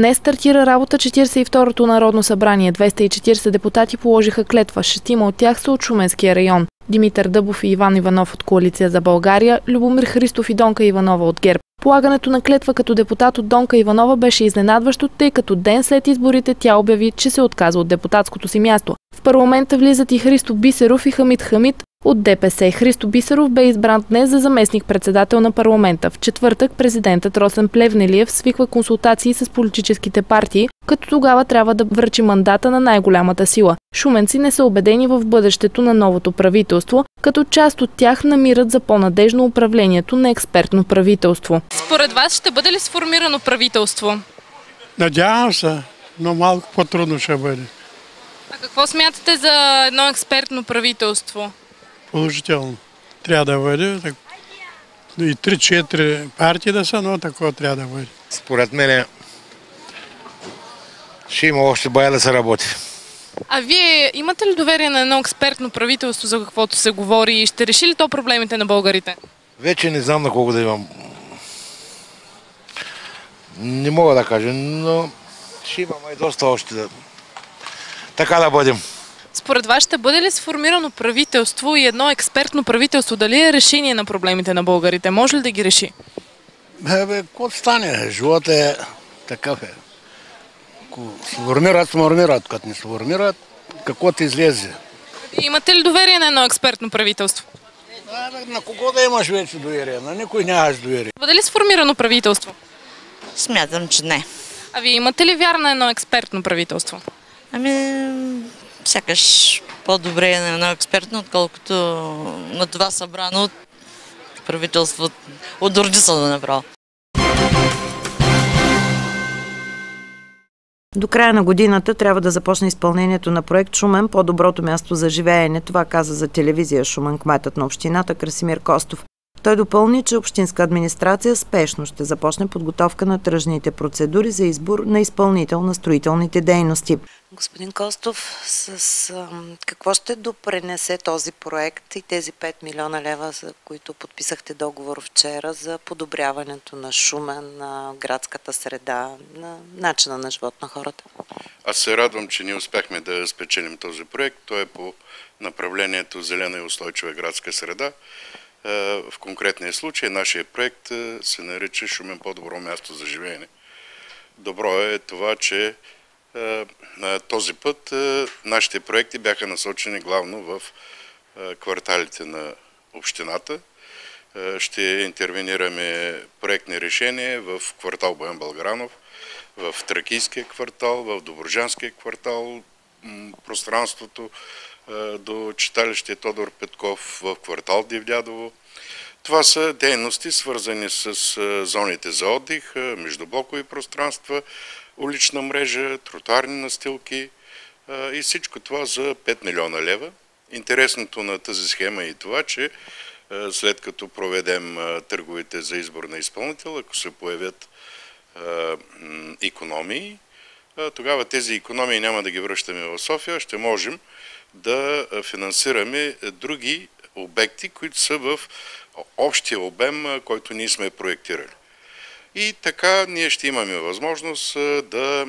Днес стартира работа 42-то Народно събрание. 240 депутати положиха клетва. Шестима от тях са от Шуменския район. Димитър Дъбов и Иван Иванов от Коалиция за България, Любомир Христов и Донка Иванова от ГЕРБ. Полагането на клетва като депутат от Донка Иванова беше изненадващо, тъй като ден след изборите тя обяви, че се отказва от депутатското си място. В парламента влизат и Христо Бисеров и Хамид Хамид, от ДПС Христо Бисеров бе избран днес за заместник-председател на парламента. В четвъртък президентът Росен Плевнелиев свиква консултации с политическите партии, като тогава трябва да връчи мандата на най-голямата сила. Шуменци не са убедени в бъдещето на новото правителство, като част от тях намират за по-надежно управлението на експертно правителство. Според вас ще бъде ли сформирано правителство? Надявам се, но малко по-трудно ще бъде. А какво смятате за едно експертно правителство? Положително. Трябва да бъде. Так, и 3-4 партии да са, но такова трябва да бъде. Според мен ще има още бая да се работи. А вие имате ли доверие на едно експертно правителство, за каквото се говори и ще реши ли то проблемите на българите? Вече не знам на колко да имам. Не мога да кажа, но ще имаме и доста още да... Така да бъдем. Според вас ще бъде ли сформирано правителство и едно експертно правителство? Дали е решение на проблемите на българите? Може ли да ги реши? Бе, бе, какво стане? Живот е такъв е. Ако се формират, се формират. Като не се формират, какво ти излезе? Имате ли доверие на едно експертно правителство? А, на кого да имаш вече доверие? На никой нямаш доверие. Бъде ли сформирано правителство? Смятам, че не. А вие имате ли вяра на едно експертно правителство? Ами, сякаш по-добре е на едно експертно, отколкото на това събрано от правителство от Ордиса да направо. До края на годината трябва да започне изпълнението на проект Шумен по-доброто място за живеене. Това каза за телевизия Шумен кметът на общината Красимир Костов. Той допълни, че Общинска администрация спешно ще започне подготовка на тръжните процедури за избор на изпълнител на строителните дейности. Господин Костов, с какво ще допренесе този проект и тези 5 милиона лева, за които подписахте договор вчера за подобряването на шумен, на градската среда, на начина на живот на хората? Аз се радвам, че ние успяхме да спечелим този проект. Той е по направлението Зелена и устойчива градска среда. В конкретния случай нашия проект се нарича Шумен по-добро място за живеене. Добро е това, че този път нашите проекти бяха насочени главно в кварталите на общината. Ще интервенираме проектни решения в квартал Боян Българанов, в Тракийския квартал, в Доброжанския квартал, пространството до читалище Тодор Петков в квартал Дивдядово. Това са дейности свързани с зоните за отдих, междублокови пространства, улична мрежа, тротуарни настилки и всичко това за 5 милиона лева. Интересното на тази схема е това, че след като проведем търговете за избор на изпълнител, ако се появят економии, тогава тези економии няма да ги връщаме в София, ще можем да финансираме други обекти, които са в общия обем, който ние сме проектирали. И така ние ще имаме възможност да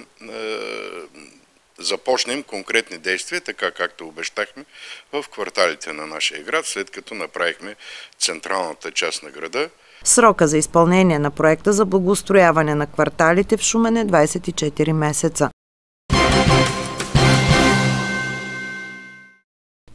започнем конкретни действия, така както обещахме в кварталите на нашия град, след като направихме централната част на града. Срока за изпълнение на проекта за благоустрояване на кварталите в Шумен е 24 месеца.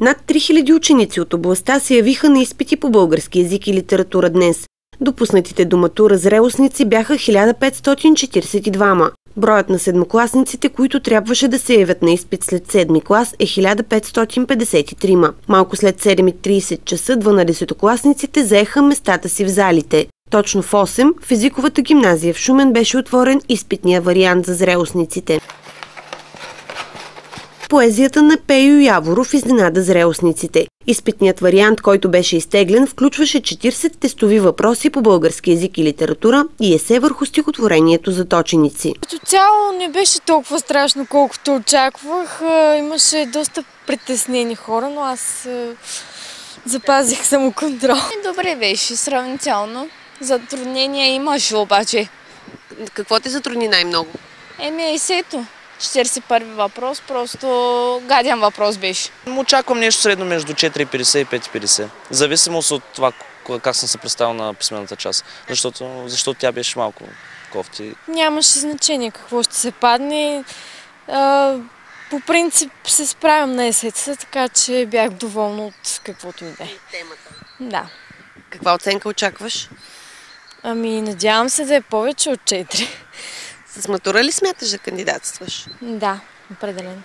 Над 3000 ученици от областта се явиха на изпити по български язик и литература днес. Допуснатите до матура зрелостници бяха 1542. Броят на седмокласниците, които трябваше да се явят на изпит след седми клас е 1553. Малко след 7.30 часа 12-класниците заеха местата си в залите. Точно в 8 в езиковата гимназия в Шумен беше отворен изпитния вариант за зрелостниците. Поезията на Пейо Яворов изненада зрелостниците. Изпитният вариант, който беше изтеглен, включваше 40 тестови въпроси по български язик и литература и есе върху стихотворението за точеници. Като цяло не беше толкова страшно, колкото очаквах. Имаше доста притеснени хора, но аз запазих самоконтрол. Добре беше, сравнително. Затруднения имаше обаче. Какво те затрудни най-много? Еми, е сето. 41 въпрос, просто гаден въпрос беше. Очаквам нещо средно между 4,50 и 5,50. В зависимост от това как съм се представил на писмената част. Защото, защото тя беше малко кофти. Нямаше значение какво ще се падне. А, по принцип се справям на есеца, така че бях доволна от каквото и да е. Да. Каква оценка очакваш? Ами, надявам се да е повече от 4. С матура ли смяташ да кандидатстваш? Да, определено.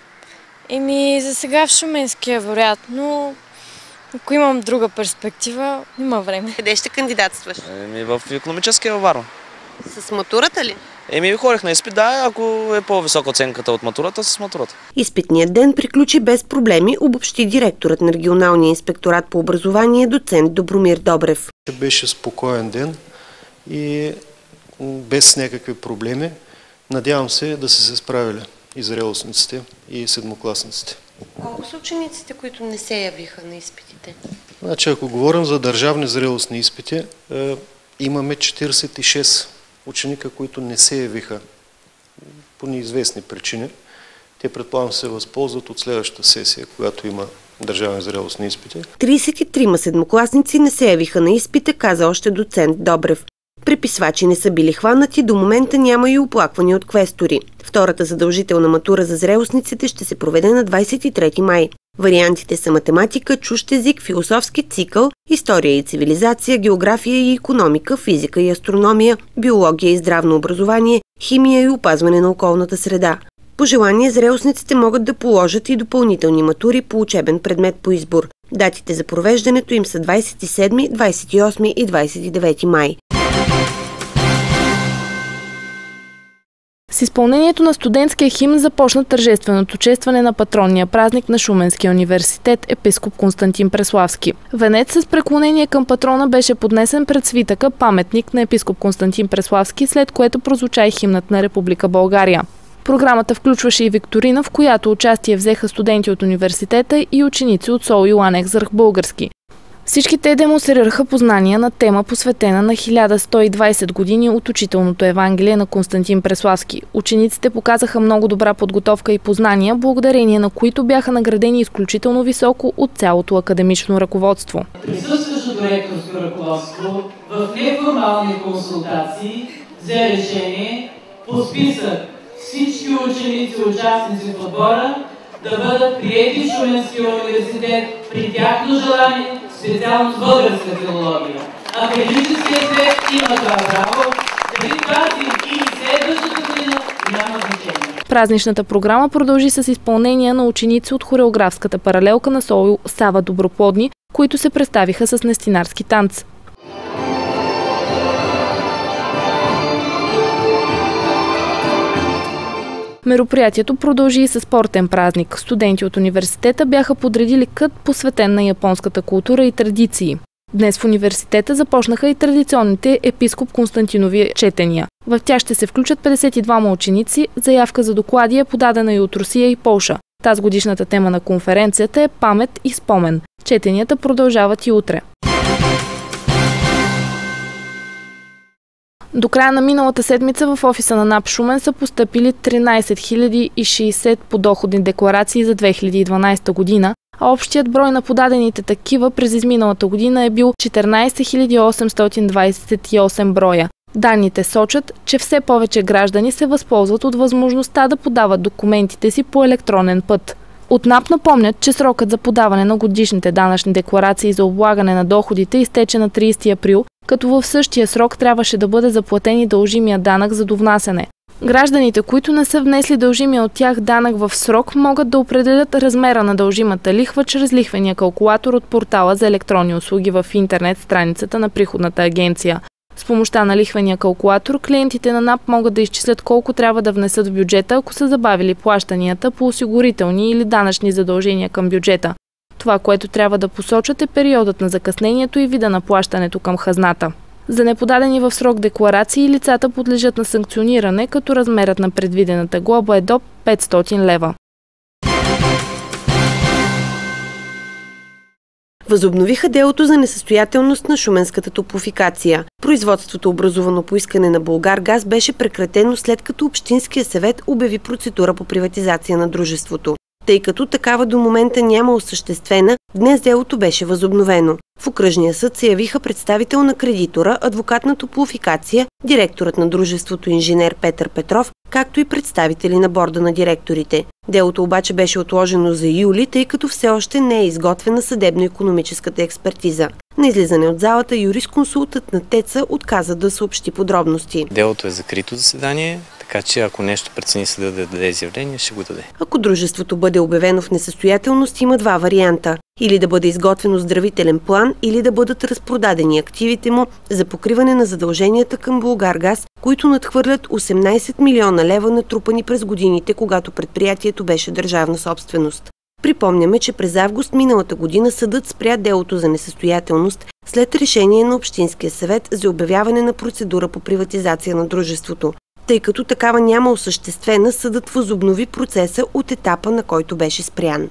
Еми, за сега в Шуменския, вероятно, ако имам друга перспектива, има време. Къде ще кандидатстваш? Еми, в економическия варно. С матурата ли? Еми, ходих на изпит, да, ако е по-висока оценката от матурата, с матурата. Изпитният ден приключи без проблеми, обобщи директорът на регионалния инспекторат по образование, доцент Добромир Добрев. Беше спокоен ден и без някакви проблеми. Надявам се да са се справили и зрелостниците, и седмокласниците. Колко са учениците, които не се явиха на изпитите? Значи, ако говорим за държавни зрелостни изпити, е, имаме 46 ученика, които не се явиха по неизвестни причини. Те предполагам се възползват от следващата сесия, която има държавни зрелостни изпити. 33 седмокласници не се явиха на изпита, каза още доцент Добрев. Преписвачи не са били хванати, до момента няма и оплаквани от квестори. Втората задължителна матура за зрелостниците ще се проведе на 23 май. Вариантите са математика, чущ език, философски цикъл, история и цивилизация, география и економика, физика и астрономия, биология и здравно образование, химия и опазване на околната среда. По желание зрелостниците могат да положат и допълнителни матури по учебен предмет по избор. Датите за провеждането им са 27, 28 и 29 май. С изпълнението на студентския химн започна тържественото честване на патронния празник на Шуменския университет епископ Константин Преславски. Венец с преклонение към патрона беше поднесен пред свитъка паметник на епископ Константин Преславски, след което прозвуча и химнат на Република България. Програмата включваше и викторина, в която участие взеха студенти от университета и ученици от СОЛ Йоан Екзърх Български. Всички те демонстрираха познания на тема, посветена на 1120 години от учителното Евангелие на Константин Преславски. Учениците показаха много добра подготовка и познания, благодарение на които бяха наградени изключително високо от цялото академично ръководство. Присъстващото ректорско ръководство в неформални консултации взе решение по списък всички ученици, участници в отбора да бъдат приети в Шуменския университет при тяхно желание специалност българска филология. Академическия свет има това право, дали тази и следващата година няма значение. Празничната програма продължи с изпълнение на ученици от хореографската паралелка на Соло Сава Доброплодни, които се представиха с нестинарски танц. Мероприятието продължи и със спортен празник. Студенти от университета бяха подредили кът посветен на японската култура и традиции. Днес в университета започнаха и традиционните епископ Константинови четения. В тях ще се включат 52 ученици. Заявка за доклади е подадена и от Русия и Полша. Таз годишната тема на конференцията е памет и спомен. Четенията продължават и утре. До края на миналата седмица в офиса на НАП Шумен са поступили 13 060 подоходни декларации за 2012 година, а общият брой на подадените такива през изминалата година е бил 14 828 броя. Данните сочат, че все повече граждани се възползват от възможността да подават документите си по електронен път. От НАП напомнят, че срокът за подаване на годишните данъчни декларации за облагане на доходите изтече на 30 април, като в същия срок трябваше да бъде заплатен и дължимия данък за довнасене. Гражданите, които не са внесли дължимия от тях данък в срок, могат да определят размера на дължимата лихва чрез лихвения калкулатор от портала за електронни услуги в интернет страницата на приходната агенция. С помощта на лихвения калкулатор клиентите на НАП могат да изчислят колко трябва да внесат в бюджета, ако са забавили плащанията по осигурителни или данъчни задължения към бюджета. Това, което трябва да посочат е периодът на закъснението и вида на плащането към хазната. За неподадени в срок декларации лицата подлежат на санкциониране, като размерът на предвидената глоба е до 500 лева. Възобновиха делото за несъстоятелност на шуменската топлофикация. Производството, образувано по искане на Българ Газ, беше прекратено след като Общинския съвет обяви процедура по приватизация на дружеството. Тъй като такава до момента няма осъществена, днес делото беше възобновено. В окръжния съд се явиха представител на кредитора, адвокат на топлофикация, директорът на дружеството инженер Петър Петров, както и представители на борда на директорите. Делото обаче беше отложено за юли, тъй като все още не е изготвена съдебно-економическата експертиза. На излизане от залата юрисконсултът на ТЕЦА отказа да съобщи подробности. Делото е закрито заседание, така че ако нещо прецени съда да даде изявление, ще го даде. Ако дружеството бъде обявено в несъстоятелност, има два варианта. Или да бъде изготвен оздравителен план, или да бъдат разпродадени активите му за покриване на задълженията към Булгаргаз, които надхвърлят 18 милиона лева натрупани през годините, когато предприятието беше държавна собственост. Припомняме, че през август миналата година съдът спря делото за несъстоятелност след решение на Общинския съвет за обявяване на процедура по приватизация на дружеството. Тъй като такава няма осъществена, съдът възобнови процеса от етапа, на който беше спрян.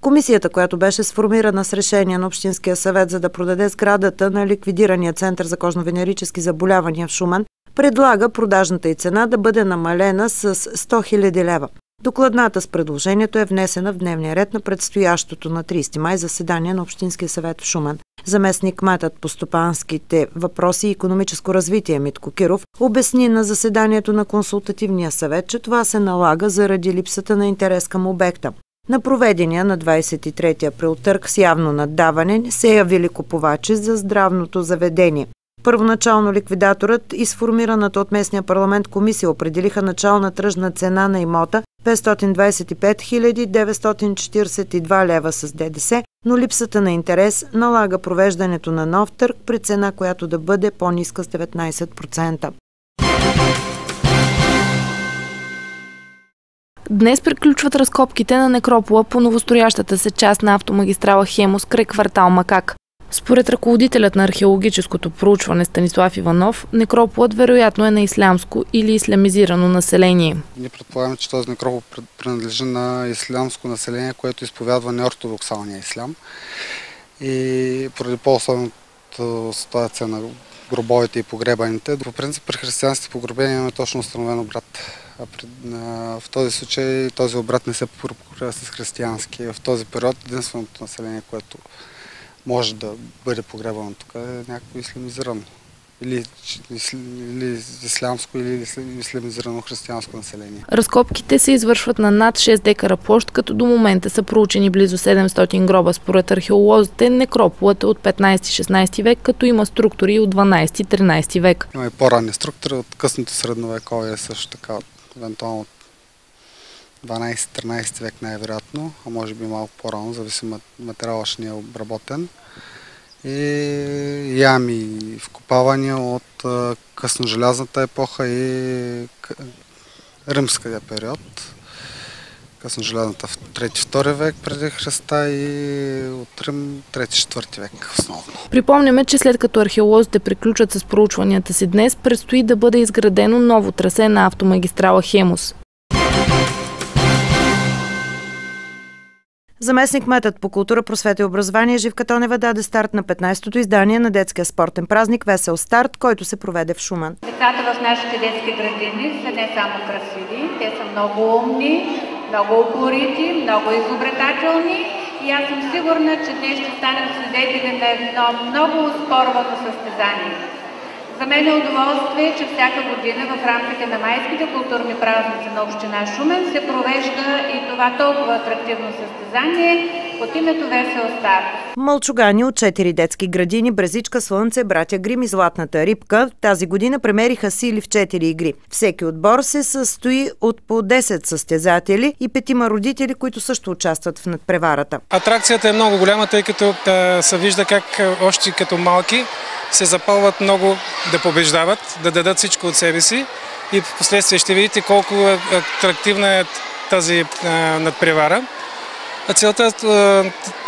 Комисията, която беше сформирана с решение на Общинския съвет за да продаде сградата на ликвидирания Център за кожно-венерически заболявания в Шумен, предлага продажната и цена да бъде намалена с 100 000 лева. Докладната с предложението е внесена в дневния ред на предстоящото на 30 май заседание на Общинския съвет в Шумен. Заместник матът по стопанските въпроси и економическо развитие Митко Киров обясни на заседанието на консултативния съвет, че това се налага заради липсата на интерес към обекта. На проведения на 23 април търг с явно наддаване не се явили купувачи за здравното заведение. Първоначално ликвидаторът и сформираната от местния парламент комисия определиха начална тръжна цена на имота 525 942 лева с ДДС, но липсата на интерес налага провеждането на нов търг при цена, която да бъде по-ниска с 19%. Днес приключват разкопките на некропола по новостроящата се част на автомагистрала Хемос край квартал Макак. Според ръководителят на археологическото проучване Станислав Иванов, некрополът вероятно е на ислямско или исламизирано население. Ние предполагаме, че този некропол принадлежи на ислямско население, което изповядва неортодоксалния ислям. И поради по-особената ситуация на гробовете и погребаните, по принцип при християнските погребения имаме точно установен обрат. А при, а, в този случай този обрат не се прокурира с християнски. В този период единственото население, което може да бъде погребано тук е някакво исламизирано. Или, или ислямско, или исламизирано християнско население. Разкопките се извършват на над 6 декара площ, като до момента са проучени близо 700 гроба. Според археолозите, некрополът е от 15-16 век, като има структури от 12-13 век. Има и по-ранни структури от късното средновековие, също така, евентуално от 12-13 век най-вероятно, а може би малко по-рано, зависимо от материала ще ни е обработен. И ями, вкопавания от късножелязната епоха и римския период. Късножелязната в 3-2 век преди Христа и от Рим 3-4 век основно. Припомняме, че след като археолозите приключат с проучванията си днес, предстои да бъде изградено ново трасе на автомагистрала Хемус. Заместник метът по култура, просвета и образование Живка Тонева даде старт на 15-то издание на детския спортен празник Весел старт, който се проведе в Шуман. Децата в нашите детски градини са не само красиви, те са много умни, много упорити, много изобретателни и аз съм сигурна, че днес ще станем свидетели на едно много спорвано състезание. За мен е удоволствие, че всяка година в рамките на майските културни празници на община Шумен се провежда и това толкова атрактивно състезание под името Весел Стар. Мълчугани от четири детски градини, Брезичка, Слънце, Братя Грим и Златната рибка тази година премериха сили в четири игри. Всеки отбор се състои от по 10 състезатели и петима родители, които също участват в надпреварата. Атракцията е много голяма, тъй като да се вижда как още като малки се запълват много да побеждават, да дадат всичко от себе си и в последствие ще видите колко атрактивна е тази надпревара. Целта,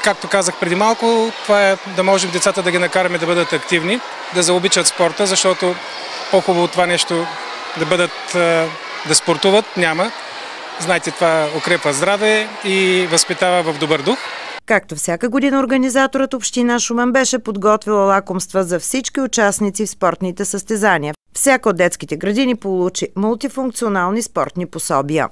както казах преди малко, това е да можем децата да ги накараме да бъдат активни, да заобичат спорта, защото по-хубаво това нещо да бъдат, да спортуват няма. Знаете, това укрепва здраве и възпитава в добър дух. Както всяка година организаторът Община Шумен беше подготвила лакомства за всички участници в спортните състезания. Всяка от детските градини получи мултифункционални спортни пособия.